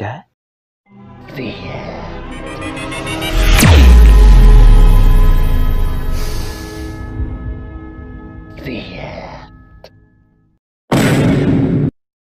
的。Thea. Thea.